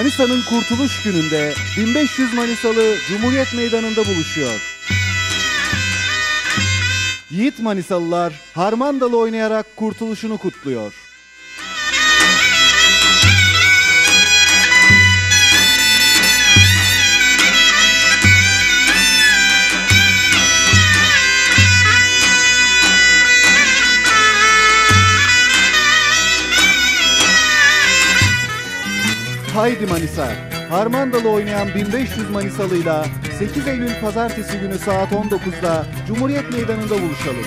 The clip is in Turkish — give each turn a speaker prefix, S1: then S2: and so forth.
S1: Manisa'nın kurtuluş gününde 1500 Manisalı Cumhuriyet Meydanı'nda buluşuyor. Yiğit Manisalılar harmandalı oynayarak kurtuluşunu kutluyor. Haydi Manisa. Harmandalı oynayan 1500 Manisalıyla 8 Eylül Pazartesi günü saat 19'da Cumhuriyet Meydanı'nda buluşalım.